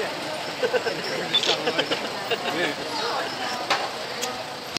ね。